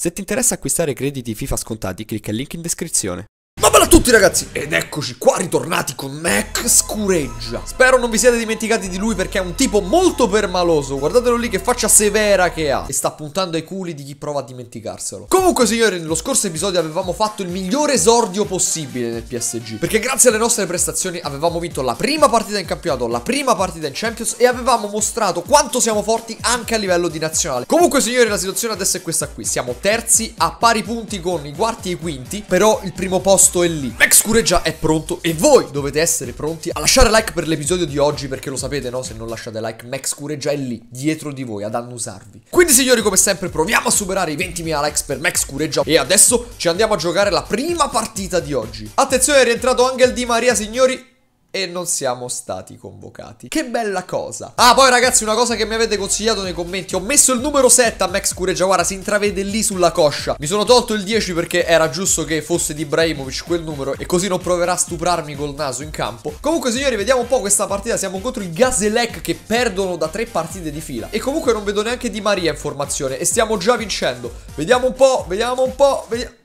Se ti interessa acquistare crediti FIFA scontati, clicca il link in descrizione. Ma bella a tutti ragazzi. Ed eccoci qua ritornati con Mac Scureggia. Spero non vi siate dimenticati di lui perché è un tipo molto permaloso. Guardatelo lì che faccia severa che ha. E sta puntando ai culi di chi prova a dimenticarselo. Comunque signori nello scorso episodio avevamo fatto il migliore esordio possibile nel PSG Perché grazie alle nostre prestazioni avevamo vinto la prima partita in campionato La prima partita in Champions E avevamo mostrato quanto siamo forti anche a livello di nazionale. Comunque signori la situazione adesso è questa qui. Siamo terzi a pari punti con i quarti e i quinti Però il primo posto posto è lì. Max Cureggia è pronto e voi dovete essere pronti a lasciare like per l'episodio di oggi Perché lo sapete no, se non lasciate like Max Cureggia è lì, dietro di voi, ad annusarvi. Quindi signori come sempre proviamo a superare i 20.000 likes per Max Cureggia. E adesso ci andiamo a giocare la prima partita di oggi. Attenzione è rientrato Angel Di Maria signori e non siamo stati convocati. Che bella cosa. Ah, poi ragazzi, una cosa che mi avete consigliato nei commenti. Ho messo il numero 7 a Max Cureggiawara, si intravede lì sulla coscia. Mi sono tolto il 10 perché era giusto che fosse di Ibrahimovic quel numero e così non proverà a stuprarmi col naso in campo. Comunque, signori, vediamo un po' questa partita. Siamo contro i Gazelec che perdono da tre partite di fila. E comunque non vedo neanche Di Maria in formazione e stiamo già vincendo. Vediamo un po', vediamo un po', vediamo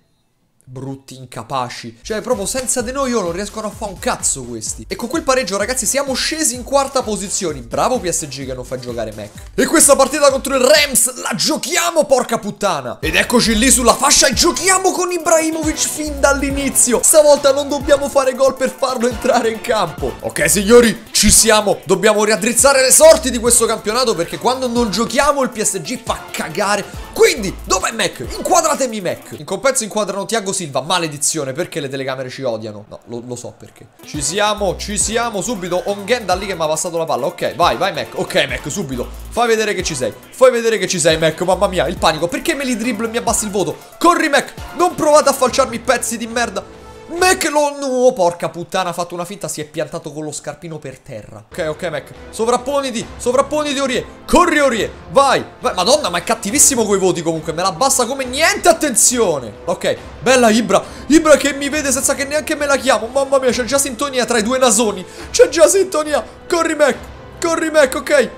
brutti, incapaci. Cioè, proprio senza di noi io non riescono a fare un cazzo questi. E con quel pareggio, ragazzi, siamo scesi in quarta posizione. Bravo PSG che non fa giocare Mac. E questa partita contro il Rams la giochiamo, porca puttana. Ed eccoci lì sulla fascia e giochiamo con Ibrahimovic fin dall'inizio. Stavolta non dobbiamo fare gol per farlo entrare in campo. Ok, signori, ci siamo. Dobbiamo riaddrizzare le sorti di questo campionato perché quando non giochiamo il PSG fa cagare quindi, dov'è Mac? Inquadratemi Mac. In compenso inquadrano Tiago Silva. Maledizione, perché le telecamere ci odiano? No, lo, lo so perché. Ci siamo, ci siamo, subito. Ongen da lì che mi ha passato la palla. Ok, vai, vai Mac. Ok, Mac, subito. Fai vedere che ci sei. Fai vedere che ci sei, Mac. Mamma mia, il panico. Perché me li dribblo e mi abbassi il voto? Corri, Mac. Non provate a falciarmi pezzi di merda. Mac lo... No, porca puttana, ha fatto una finta, si è piantato con lo scarpino per terra. Ok, ok, Mac. Sovrapponiti, sovrapponiti, Orie. Corri, Orie. Vai. Vai. Madonna, ma è cattivissimo coi voti comunque. Me la bassa come niente, attenzione. Ok, bella Ibra. Ibra che mi vede senza che neanche me la chiamo. Mamma mia, c'è già sintonia tra i due nasoni. C'è già sintonia. Corri, Mac. Corri, Mac, ok.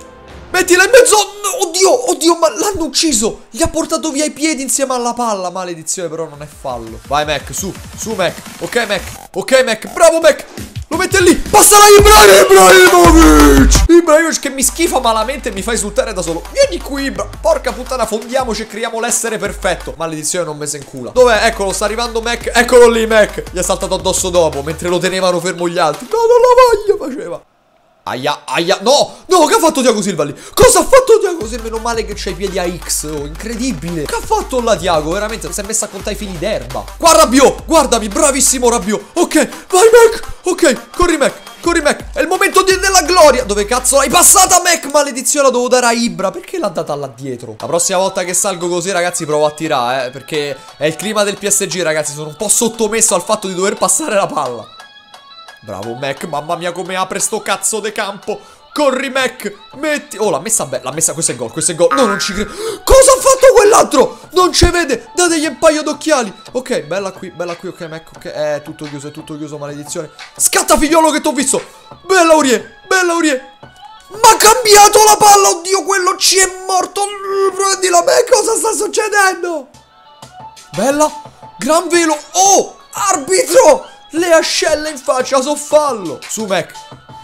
Mettila in mezzo! oddio, oddio, ma l'hanno ucciso! Gli ha portato via i piedi insieme alla palla. Maledizione, però non è fallo. Vai, Mac, su, su, Mac. Ok, Mac. Ok, Mac. Bravo, Mac. Lo mette lì. Passa la Ibrahimovic. Ibrahimovic che mi schifa malamente e mi fa esultare da solo. Vieni qui, Ibra. Porca puttana, fondiamoci e creiamo l'essere perfetto. Maledizione, non messa in culo. Dov'è? Eccolo, sta arrivando Mac. Eccolo lì, Mac. Gli è saltato addosso dopo, mentre lo tenevano fermo gli altri. No, non lo voglio, faceva. Aia, aia, no, no, che ha fatto Tiago Silva lì? Cosa ha fatto Tiago Silva? Meno male che c'ha i piedi a X, oh, incredibile. Che ha fatto là Tiago? Veramente, si è messa a contare i fili d'erba. Qua Rabbio, guardami, bravissimo Rabbio. Ok, vai Mac, ok, corri Mac, corri Mac. È il momento di, della gloria. Dove cazzo l'hai passata Mac? Maledizione, la devo dare a Ibra. Perché l'ha data là dietro? La prossima volta che salgo così, ragazzi, provo a tirare, eh, perché è il clima del PSG, ragazzi. Sono un po' sottomesso al fatto di dover passare la palla. Bravo Mac, mamma mia come apre sto cazzo de campo. Corri Mac, metti Oh l'ha messa bella, l'ha messa, questo è gol, questo è gol. No non ci credo Cosa ha fatto quell'altro? Non ci vede, dategli un paio d'occhiali. Ok, bella qui, bella qui, ok Mac, ok È tutto chiuso, è tutto chiuso, maledizione. Scatta figliolo che t'ho visto. Bella Urie, bella Urie ma ha cambiato la palla, oddio, quello ci è morto. Prendi la me, cosa sta succedendo? Bella, gran velo Oh, arbitro le ascelle in faccia, so fallo. Su, Mac.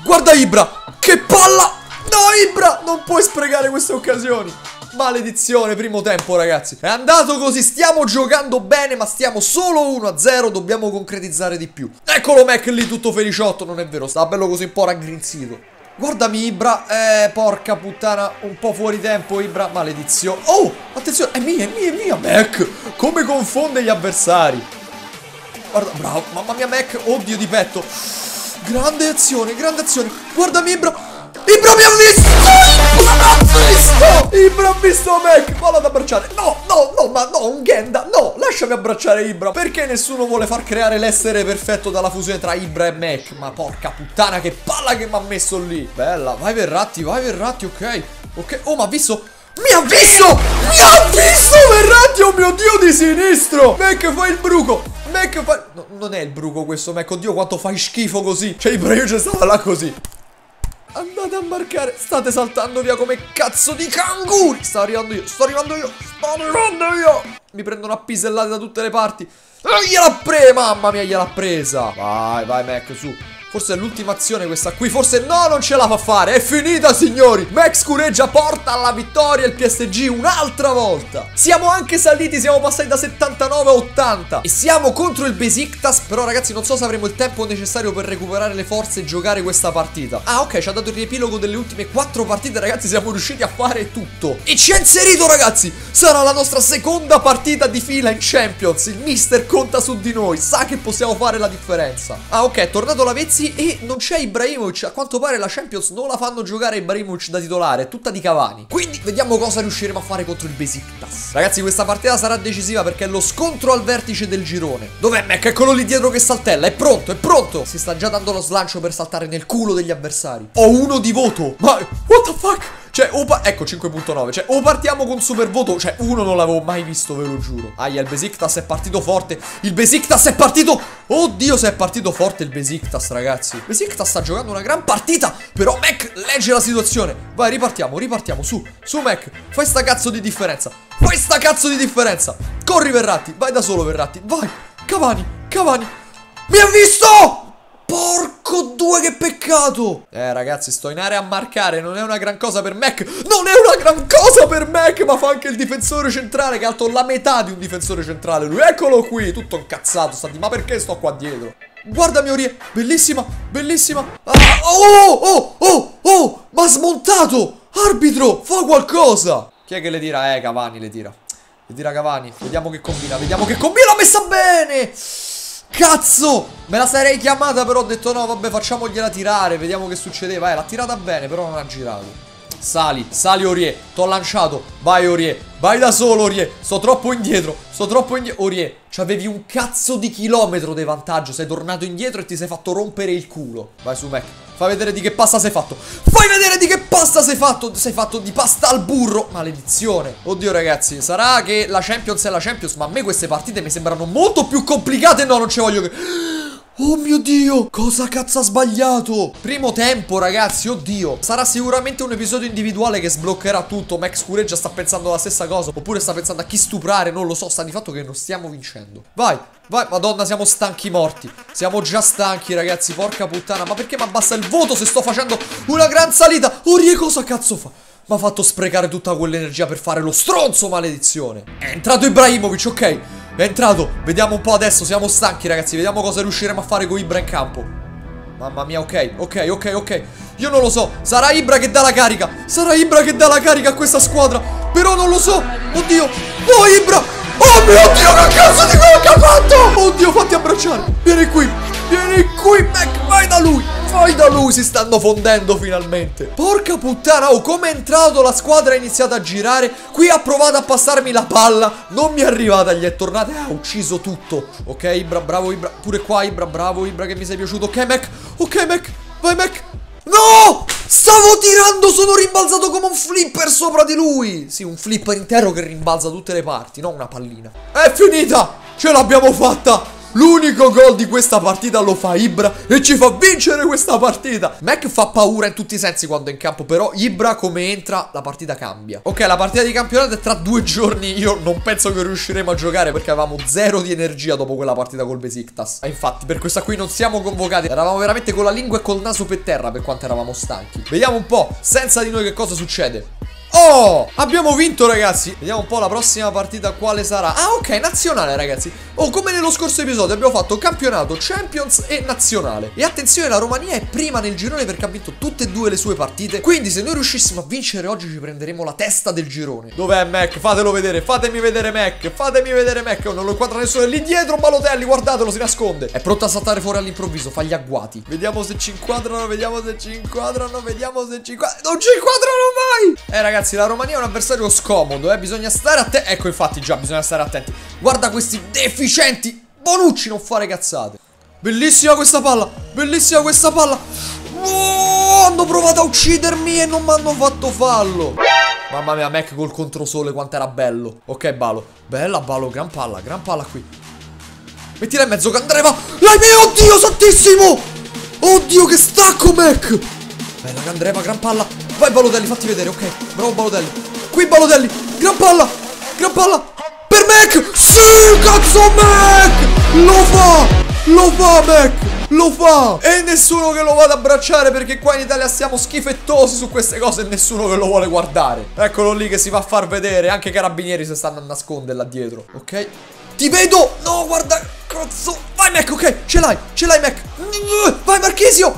Guarda Ibra. Che palla. No, Ibra. Non puoi sprecare queste occasioni. Maledizione, primo tempo ragazzi È andato così, stiamo giocando bene Ma stiamo solo 1-0 Dobbiamo concretizzare di più Eccolo Mac lì tutto feliciotto Non è vero, sta bello così un po' raggrinzito Guardami Ibra Eh, porca puttana Un po' fuori tempo Ibra Maledizione Oh, attenzione È mia, è mia, è mia Mac Come confonde gli avversari Guarda, bravo, mamma mia Mac, oddio di petto. Grande azione, grande azione. Guardami Ibra Ibra mi ha visto! Ibra ha visto Ibra ha visto Mac Vado ad abbracciare. No, no, no, ma no, un Genda No, lasciami abbracciare Ibra. Perché nessuno vuole far creare l'essere perfetto dalla fusione tra Ibra e Mac? Ma porca puttana che palla che mi ha messo lì. Bella, vai Verratti, vai Verratti, ok. Ok, oh ma ha visto mi ha visto! Mi ha visto Verratti, oh mio dio di sinistro! Mac fai il bruco! Mac fa... No, non è il bruco questo, Mac. Oddio quanto fai schifo così. Cioè, Ibrahimovic stava là così. Andate a marcare. State saltando via come cazzo di canguri. Sto arrivando io. Sto arrivando io. Sto arrivando io. Mi prendono a pisellate da tutte le parti. E gliel'ha presa. Mamma mia, gliel'ha presa. Vai, vai, Mac, su. Forse è l'ultima azione questa qui. Forse no, non ce la fa fare. È finita signori. Max Cureggia porta alla vittoria il PSG un'altra volta. Siamo anche saliti Siamo passati da 79 a 80 E siamo contro il Besiktas Però ragazzi non so se avremo il tempo necessario Per recuperare le forze e giocare questa partita. Ah ok ci ha dato il riepilogo delle ultime 4 partite Ragazzi siamo riusciti a fare tutto. E ci ha inserito ragazzi. Sarà la nostra seconda partita di fila in Champions. Il mister conta su di noi Sa che possiamo fare la differenza. Ah ok è tornato la Vezzi e non c'è Ibrahimovic. A quanto pare la Champions non la fanno giocare Ibrahimovic da titolare, è tutta di Cavani. Quindi vediamo cosa riusciremo a fare contro il Besiktas. Ragazzi, questa partita sarà decisiva perché è lo scontro al vertice del girone. Dov'è Mac? Eccolo lì dietro che saltella, è pronto, è pronto. Si sta già dando lo slancio per saltare nel culo degli avversari. Ho uno di voto. Ma what the fuck? Cioè, o ecco 5.9. Cioè, o partiamo con super voto. Cioè, uno non l'avevo mai visto, ve lo giuro. Aia, il Besiktas è partito forte. Il Besiktas è partito. Oddio, se è partito forte il Besiktas, ragazzi. Besiktas sta giocando una gran partita. Però Mac legge la situazione. Vai, ripartiamo, ripartiamo. Su, su, Mac. Fai sta cazzo di differenza. Fai sta cazzo di differenza. Corri, Verratti. Vai da solo, Verratti. Vai. Cavani, Cavani. Mi ha visto! Porco due che peccato! Eh ragazzi sto in area a marcare Non è una gran cosa per Mac. Non è una gran cosa per Mac Ma fa anche il difensore centrale Che è alto la metà di un difensore centrale Lui. Eccolo qui Tutto incazzato sta di Ma perché sto qua dietro? Guardami Orie Bellissima Bellissima. Ah, Oh oh oh oh Ma smontato! Arbitro Fa qualcosa! Chi è che le tira? Eh Cavani le tira. Le tira Cavani. Vediamo che combina Vediamo che combina Messa bene Cazzo! Me la sarei chiamata però ho detto no vabbè facciamogliela tirare Vediamo che succedeva Eh l'ha tirata bene però non ha girato Sali, sali Orie. T'ho lanciato. Vai Orie. Vai da solo Orie. Sto troppo indietro. Sto troppo indietro Orie C'avevi un cazzo di chilometro di vantaggio. Sei tornato indietro e ti sei fatto rompere il culo. Vai su Mac. Fai vedere di che pasta sei fatto. Fai vedere di che pasta sei fatto. Sei fatto di pasta al burro. Maledizione. Oddio ragazzi Sarà che la Champions è la Champions Ma a me queste partite mi sembrano molto più complicate. No non ci voglio che Oh mio Dio, cosa cazzo ha sbagliato? Primo tempo ragazzi, oddio Sarà sicuramente un episodio individuale che sbloccherà tutto Max Cureggia sta pensando la stessa cosa Oppure sta pensando a chi stuprare, non lo so Sta di fatto che non stiamo vincendo Vai, vai, madonna siamo stanchi morti Siamo già stanchi ragazzi, porca puttana Ma perché mi abbassa il voto se sto facendo una gran salita? Orie cosa cazzo fa? Mi ha fatto sprecare tutta quell'energia per fare lo stronzo, maledizione. È entrato Ibrahimovic, ok. È entrato, vediamo un po' adesso, siamo stanchi ragazzi. Vediamo cosa riusciremo a fare con Ibra in campo. Mamma mia, ok, ok, ok, ok. Io non lo so, sarà Ibra che dà la carica. Sarà Ibra che dà la carica a questa squadra. Però non lo so, oddio. Oh Ibra, oh mio Dio che cazzo di quello che ha fatto. Oddio, fatti abbracciare. Vieni qui, vieni qui Mac, vai da lui Vai da lui, si stanno fondendo finalmente. Porca puttana, oh come è entrato la squadra ha iniziato a girare? Qui ha provato a passarmi la palla Non mi è arrivata, gli è tornata e ha ucciso tutto. Ok Ibra, bravo Ibra Pure qua Ibra, bravo Ibra che mi sei piaciuto. Ok Mac, ok Mac, vai Mac. No! Stavo tirando, sono rimbalzato come un flipper sopra di lui. Sì, un flipper intero che rimbalza tutte le parti, non una pallina. È finita! Ce l'abbiamo fatta! L'unico gol di questa partita lo fa Ibra e ci fa vincere questa partita. Mac fa paura in tutti i sensi quando è in campo, però Ibra come entra la partita cambia. Ok, la partita di campionato è tra due giorni. Io non penso che riusciremo a giocare perché avevamo zero di energia dopo quella partita col Besiktas. E infatti per questa qui non siamo convocati. Eravamo veramente con la lingua e col naso per terra per quanto eravamo stanchi. Vediamo un po' senza di noi che cosa succede. Oh, abbiamo vinto ragazzi. Vediamo un po' la prossima partita quale sarà. Ah ok, nazionale ragazzi. Oh, come nello scorso episodio abbiamo fatto campionato, Champions e nazionale. E attenzione, la Romania è prima nel girone perché ha vinto tutte e due le sue partite. Quindi se noi riuscissimo a vincere oggi ci prenderemo la testa del girone. Dov'è Mac? Fatelo vedere, fatemi vedere Mac Fatemi vedere Mac, oh, non lo inquadra nessuno Lì dietro Balotelli, guardatelo, si nasconde. È pronto a saltare fuori all'improvviso, fa gli agguati. Vediamo se ci inquadrano, vediamo se ci inquadrano Vediamo se ci inquadrano Non ci inquadrano mai! Eh ragazzi ragazzi, la Romania è un avversario scomodo, eh. Bisogna stare attenti. Ecco, infatti, già, bisogna stare attenti. Guarda questi deficienti. Bonucci, non fare cazzate. Bellissima questa palla. Bellissima questa palla. Oh, hanno provato a uccidermi e non mi hanno fatto fallo. Mamma mia, Mac col controsole, quanto era bello. Ok, Balo. Bella, Balo, gran palla, gran palla qui. Mettila in mezzo, Candreva. Dai, mio Dio, santissimo. Oddio, che stacco, Mac. Bella Candreva, gran palla. Vai Balotelli, fatti vedere, ok. Bravo Balotelli. Qui Balotelli, gran palla. Gran palla. Per Mac. Sì, cazzo Mac. Lo fa. Lo fa Mac. Lo fa. E nessuno che lo vada a abbracciare perché qua in Italia siamo schifettosi su queste cose e nessuno che lo vuole guardare. Eccolo lì che si va a far vedere. Anche i carabinieri si stanno a nascondere là dietro. Ok. Ti vedo. No, guarda. Cazzo. Vai Mac, ok. Ce l'hai. Ce l'hai Mac. Vai Marchisio.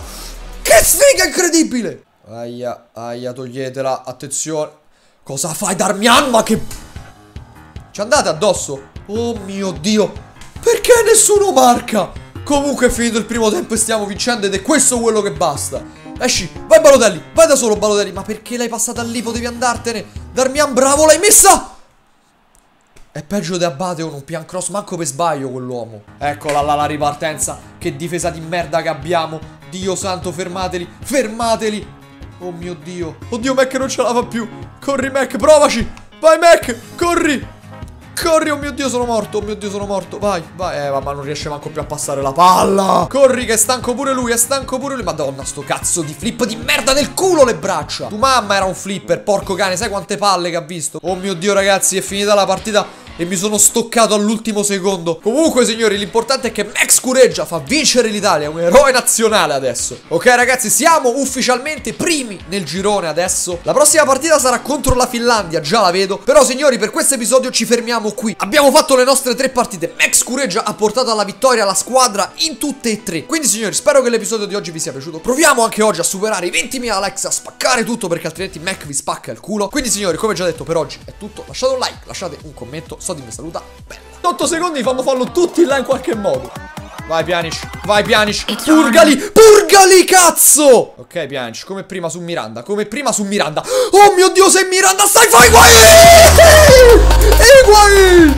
Che sfiga incredibile. Aia, aia, toglietela. Attenzione. Cosa fai Darmian? Ma che... Ci andate addosso? Oh mio Dio. Perché nessuno marca? Comunque è finito il primo tempo e stiamo vincendo ed è questo quello che basta. Esci, vai Balotelli, vai da solo Balotelli. Ma perché l'hai passata lì? Potevi andartene. Darmian, bravo, l'hai messa! È peggio di Abate con un pian cross, manco per sbaglio quell'uomo. Eccola là la ripartenza. Che difesa di merda che abbiamo. Dio santo, fermateli, fermateli. Oh mio Dio. Oddio, Mac non ce la fa più. Corri, Mac, provaci. Vai, Mac, corri. Corri, oh mio Dio, sono morto. Oh mio Dio, sono morto. Vai, vai. Eh, ma non riesce manco più a passare la palla. Corri, che è stanco pure lui. È stanco pure lui. Madonna, sto cazzo di flip di merda nel culo le braccia. Tu mamma era un flipper, porco cane. Sai quante palle che ha visto? Oh mio Dio, ragazzi, è finita la partita e mi sono stoccato all'ultimo secondo. Comunque, signori, l'importante è che Max Cureggia fa vincere l'Italia, un eroe nazionale adesso. Ok, ragazzi, siamo ufficialmente primi nel girone adesso. La prossima partita sarà contro la Finlandia, già la vedo. Però, signori, per questo episodio ci fermiamo qui. Abbiamo fatto le nostre tre partite. Max Cureggia ha portato alla vittoria la squadra in tutte e tre. Quindi, signori, spero che l'episodio di oggi vi sia piaciuto. Proviamo anche oggi a superare i 20.000 likes, a spaccare tutto, perché altrimenti Mac vi spacca il culo. Quindi, signori, come già detto, per oggi è tutto. Lasciate un like, lasciate un commento Sodi mi saluta, bella. 8 secondi fanno fallo tutti là in qualche modo. Vai Pianic, vai Pianic Purgali, purgali cazzo! Ok Pianic, come prima su Miranda Come prima su Miranda. Oh mio Dio sei Miranda stai fai Higuain Higuain